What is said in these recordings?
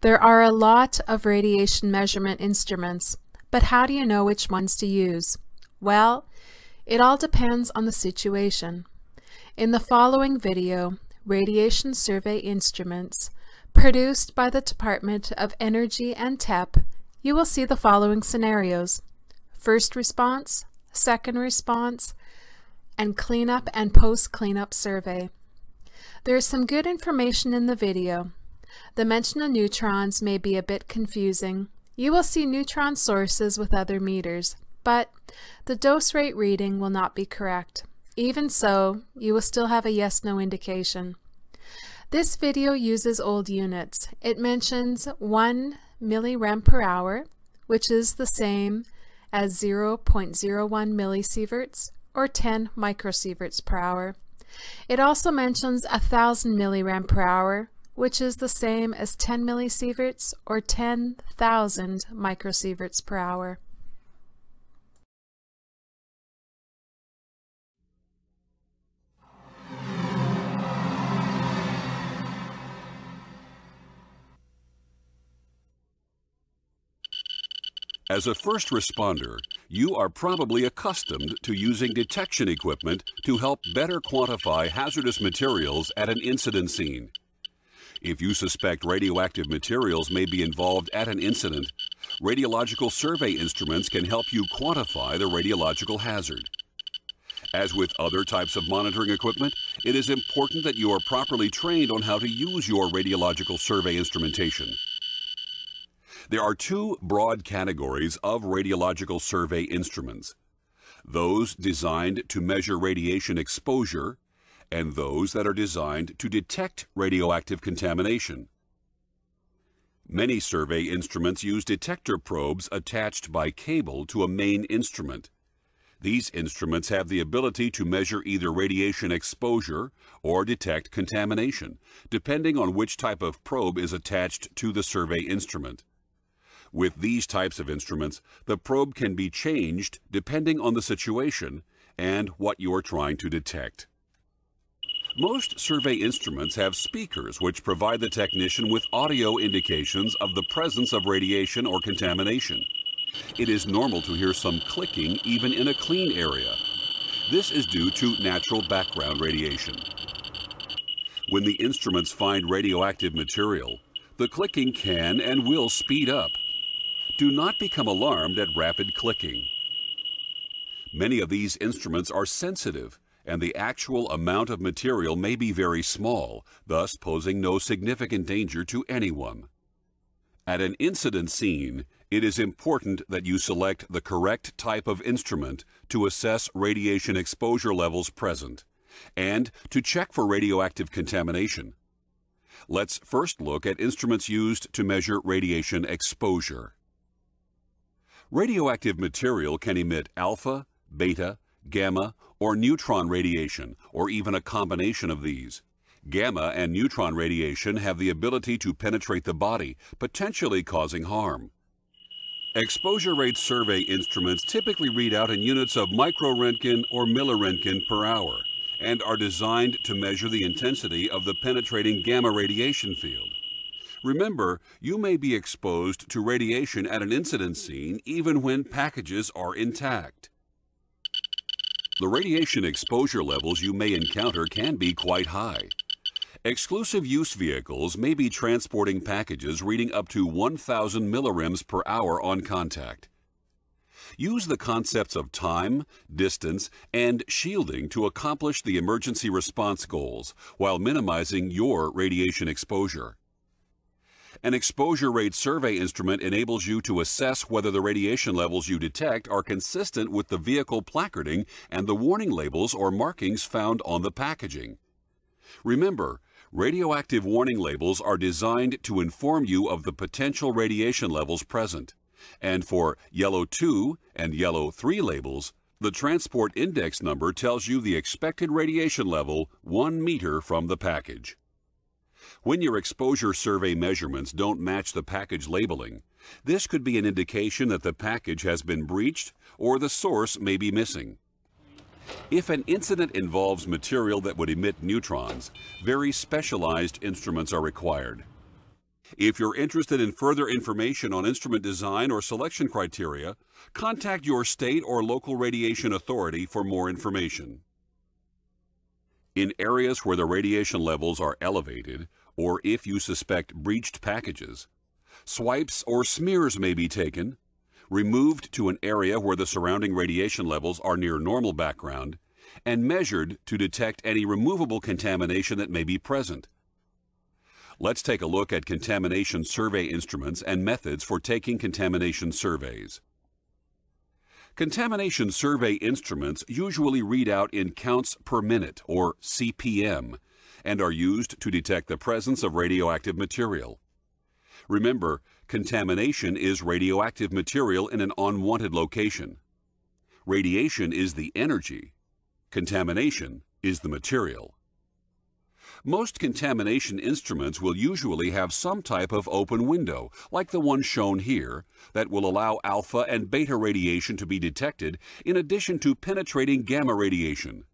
There are a lot of radiation measurement instruments, but how do you know which ones to use? Well, it all depends on the situation. In the following video, Radiation Survey Instruments, produced by the Department of Energy and TEPP, you will see the following scenarios. First response, second response, and cleanup and post-cleanup survey. There is some good information in the video, the mention of neutrons may be a bit confusing. You will see neutron sources with other meters, but the dose rate reading will not be correct. Even so, you will still have a yes-no indication. This video uses old units. It mentions 1 millirem per hour, which is the same as 0.01 millisieverts or 10 microsieverts per hour. It also mentions 1000 millirem per hour, which is the same as 10 millisieverts or 10,000 microsieverts per hour. As a first responder, you are probably accustomed to using detection equipment to help better quantify hazardous materials at an incident scene. If you suspect radioactive materials may be involved at an incident, radiological survey instruments can help you quantify the radiological hazard. As with other types of monitoring equipment, it is important that you are properly trained on how to use your radiological survey instrumentation. There are two broad categories of radiological survey instruments. Those designed to measure radiation exposure and those that are designed to detect radioactive contamination. Many survey instruments use detector probes attached by cable to a main instrument. These instruments have the ability to measure either radiation exposure or detect contamination, depending on which type of probe is attached to the survey instrument. With these types of instruments, the probe can be changed depending on the situation and what you are trying to detect. Most survey instruments have speakers which provide the technician with audio indications of the presence of radiation or contamination. It is normal to hear some clicking even in a clean area. This is due to natural background radiation. When the instruments find radioactive material, the clicking can and will speed up. Do not become alarmed at rapid clicking. Many of these instruments are sensitive and the actual amount of material may be very small, thus posing no significant danger to anyone. At an incident scene, it is important that you select the correct type of instrument to assess radiation exposure levels present and to check for radioactive contamination. Let's first look at instruments used to measure radiation exposure. Radioactive material can emit alpha, beta, gamma, or neutron radiation, or even a combination of these. Gamma and neutron radiation have the ability to penetrate the body, potentially causing harm. Exposure rate survey instruments typically read out in units of microRöntgen or milliroentgen per hour and are designed to measure the intensity of the penetrating gamma radiation field. Remember, you may be exposed to radiation at an incident scene even when packages are intact. The radiation exposure levels you may encounter can be quite high. Exclusive use vehicles may be transporting packages reading up to 1,000 millirems per hour on contact. Use the concepts of time, distance, and shielding to accomplish the emergency response goals while minimizing your radiation exposure. An exposure rate survey instrument enables you to assess whether the radiation levels you detect are consistent with the vehicle placarding and the warning labels or markings found on the packaging. Remember, radioactive warning labels are designed to inform you of the potential radiation levels present. And for yellow 2 and yellow 3 labels, the transport index number tells you the expected radiation level 1 meter from the package. When your exposure survey measurements don't match the package labeling, this could be an indication that the package has been breached or the source may be missing. If an incident involves material that would emit neutrons, very specialized instruments are required. If you're interested in further information on instrument design or selection criteria, contact your state or local radiation authority for more information. In areas where the radiation levels are elevated, or if you suspect breached packages, swipes or smears may be taken, removed to an area where the surrounding radiation levels are near normal background, and measured to detect any removable contamination that may be present. Let's take a look at contamination survey instruments and methods for taking contamination surveys. Contamination survey instruments usually read out in counts per minute, or CPM, and are used to detect the presence of radioactive material. Remember, contamination is radioactive material in an unwanted location. Radiation is the energy. Contamination is the material. Most contamination instruments will usually have some type of open window, like the one shown here, that will allow alpha and beta radiation to be detected in addition to penetrating gamma radiation.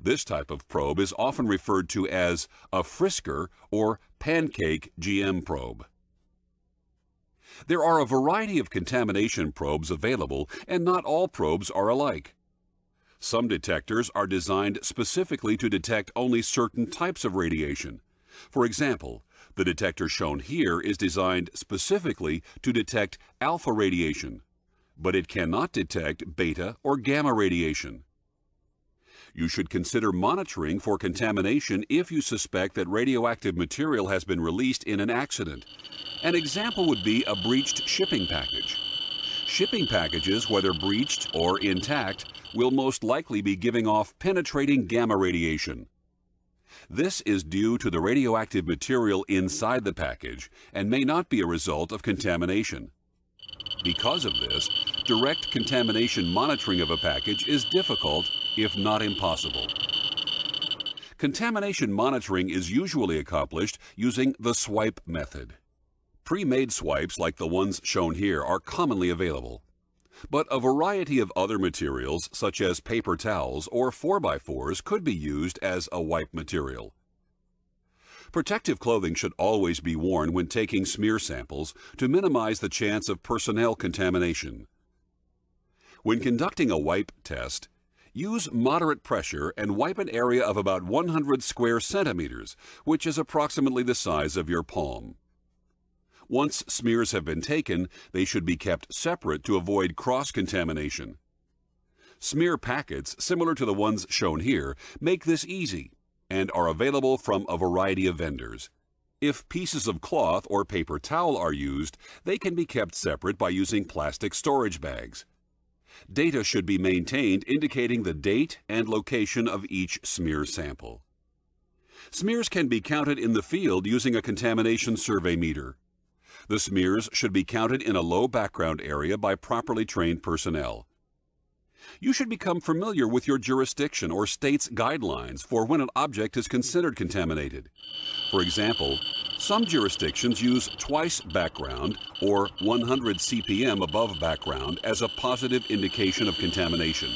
This type of probe is often referred to as a Frisker or pancake GM probe. There are a variety of contamination probes available, and not all probes are alike. Some detectors are designed specifically to detect only certain types of radiation. For example, the detector shown here is designed specifically to detect alpha radiation, but it cannot detect beta or gamma radiation. You should consider monitoring for contamination if you suspect that radioactive material has been released in an accident. An example would be a breached shipping package. Shipping packages, whether breached or intact, will most likely be giving off penetrating gamma radiation. This is due to the radioactive material inside the package and may not be a result of contamination. Because of this, direct contamination monitoring of a package is difficult, if not impossible. Contamination monitoring is usually accomplished using the swipe method. Pre-made swipes like the ones shown here are commonly available but a variety of other materials such as paper towels or 4x4s could be used as a wipe material. Protective clothing should always be worn when taking smear samples to minimize the chance of personnel contamination. When conducting a wipe test, use moderate pressure and wipe an area of about 100 square centimeters, which is approximately the size of your palm. Once smears have been taken, they should be kept separate to avoid cross-contamination. Smear packets, similar to the ones shown here, make this easy and are available from a variety of vendors. If pieces of cloth or paper towel are used, they can be kept separate by using plastic storage bags. Data should be maintained indicating the date and location of each smear sample. Smears can be counted in the field using a contamination survey meter. The smears should be counted in a low background area by properly trained personnel. You should become familiar with your jurisdiction or state's guidelines for when an object is considered contaminated. For example, some jurisdictions use twice background or 100 CPM above background as a positive indication of contamination.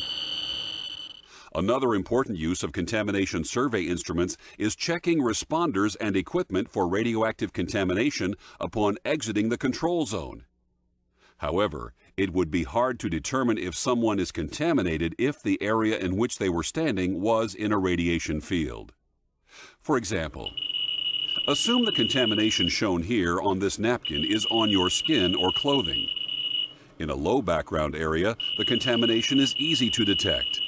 Another important use of contamination survey instruments is checking responders and equipment for radioactive contamination upon exiting the control zone. However, it would be hard to determine if someone is contaminated if the area in which they were standing was in a radiation field. For example, assume the contamination shown here on this napkin is on your skin or clothing. In a low background area, the contamination is easy to detect.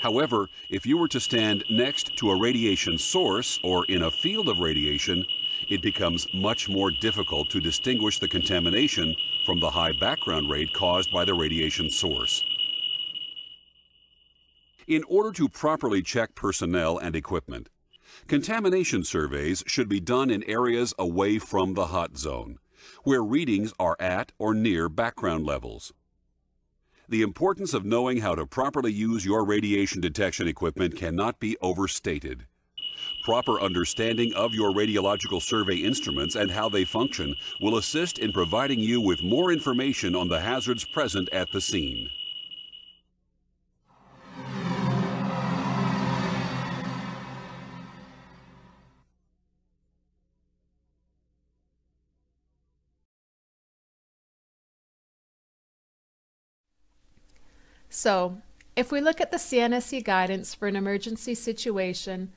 However, if you were to stand next to a radiation source or in a field of radiation, it becomes much more difficult to distinguish the contamination from the high background rate caused by the radiation source. In order to properly check personnel and equipment, contamination surveys should be done in areas away from the hot zone, where readings are at or near background levels. The importance of knowing how to properly use your radiation detection equipment cannot be overstated. Proper understanding of your radiological survey instruments and how they function will assist in providing you with more information on the hazards present at the scene. So, if we look at the CNSC guidance for an emergency situation,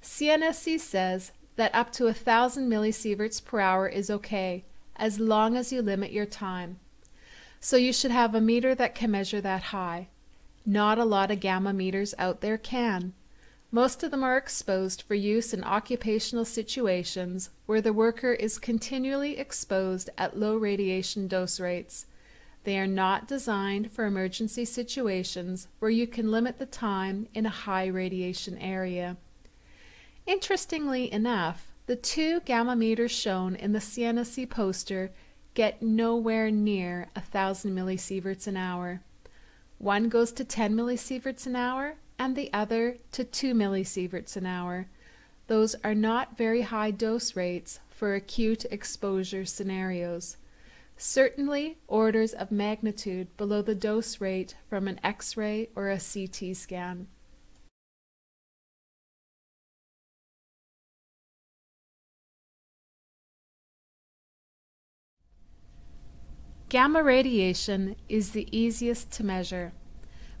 CNSC says that up to 1000 millisieverts per hour is okay, as long as you limit your time. So you should have a meter that can measure that high. Not a lot of gamma meters out there can. Most of them are exposed for use in occupational situations where the worker is continually exposed at low radiation dose rates. They are not designed for emergency situations where you can limit the time in a high radiation area. Interestingly enough, the two gamma meters shown in the CNSC poster get nowhere near 1000 millisieverts an hour. One goes to 10 millisieverts an hour and the other to 2 millisieverts an hour. Those are not very high dose rates for acute exposure scenarios certainly orders of magnitude below the dose rate from an X-ray or a CT scan. Gamma radiation is the easiest to measure.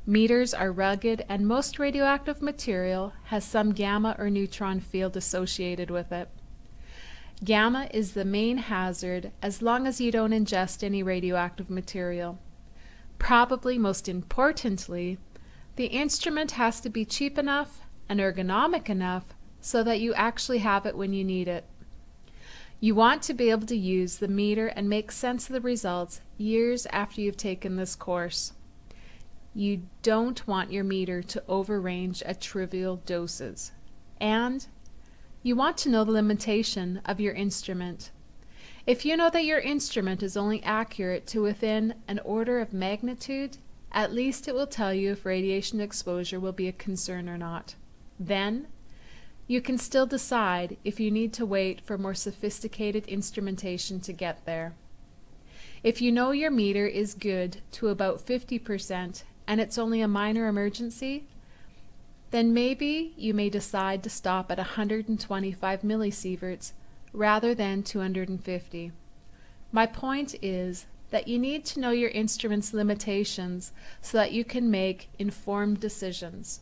Meters are rugged and most radioactive material has some gamma or neutron field associated with it. Gamma is the main hazard as long as you don't ingest any radioactive material. Probably most importantly, the instrument has to be cheap enough and ergonomic enough so that you actually have it when you need it. You want to be able to use the meter and make sense of the results years after you've taken this course. You don't want your meter to overrange at trivial doses. And you want to know the limitation of your instrument. If you know that your instrument is only accurate to within an order of magnitude, at least it will tell you if radiation exposure will be a concern or not. Then, you can still decide if you need to wait for more sophisticated instrumentation to get there. If you know your meter is good to about 50% and it's only a minor emergency, then maybe you may decide to stop at 125 millisieverts rather than 250. My point is that you need to know your instrument's limitations so that you can make informed decisions.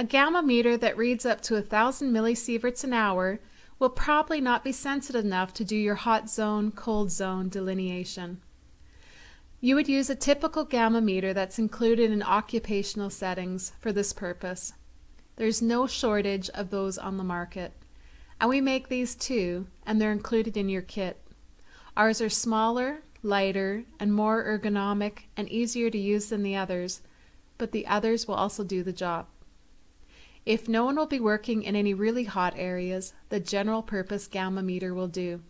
A gamma meter that reads up to 1000 millisieverts an hour will probably not be sensitive enough to do your hot zone, cold zone delineation. You would use a typical gamma meter that's included in occupational settings for this purpose. There's no shortage of those on the market. And we make these too, and they're included in your kit. Ours are smaller, lighter, and more ergonomic and easier to use than the others, but the others will also do the job. If no one will be working in any really hot areas, the general purpose gamma meter will do.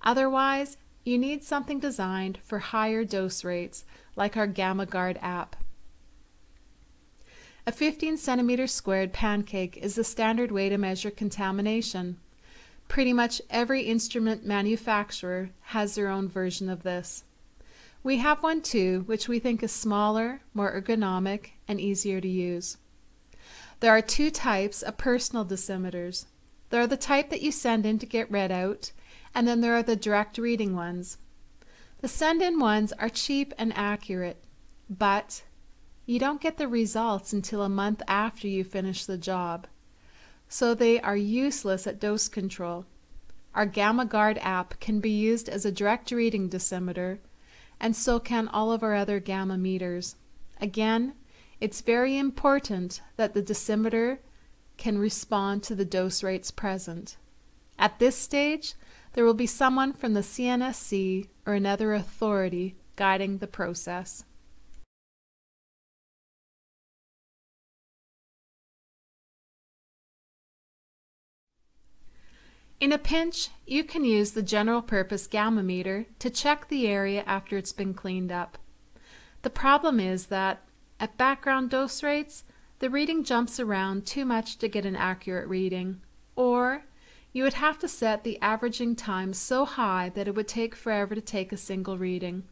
Otherwise, you need something designed for higher dose rates like our Gamma Guard app. A 15 centimeter squared pancake is the standard way to measure contamination. Pretty much every instrument manufacturer has their own version of this. We have one too, which we think is smaller, more ergonomic, and easier to use. There are two types of personal dosimeters. There are the type that you send in to get read out, and then there are the direct reading ones. The send-in ones are cheap and accurate, but you don't get the results until a month after you finish the job. So they are useless at dose control. Our Gamma Guard app can be used as a direct reading dosimeter, and so can all of our other gamma meters. Again, it's very important that the dosimeter can respond to the dose rates present. At this stage, there will be someone from the CNSC or another authority guiding the process. In a pinch, you can use the general purpose gamma meter to check the area after it's been cleaned up. The problem is that at background dose rates, the reading jumps around too much to get an accurate reading, or you would have to set the averaging time so high that it would take forever to take a single reading.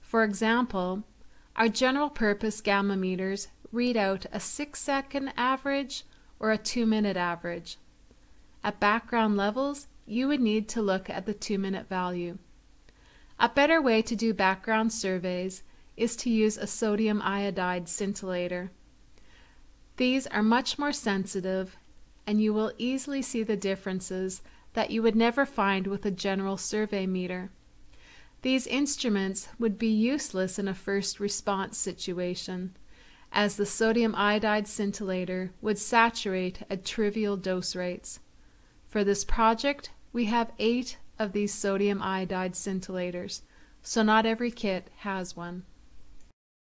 For example, our general purpose gamma meters read out a 6 second average or a 2 minute average. At background levels, you would need to look at the 2-minute value. A better way to do background surveys is to use a sodium iodide scintillator. These are much more sensitive and you will easily see the differences that you would never find with a general survey meter. These instruments would be useless in a first response situation, as the sodium iodide scintillator would saturate at trivial dose rates. For this project, we have eight of these sodium iodide scintillators, so not every kit has one.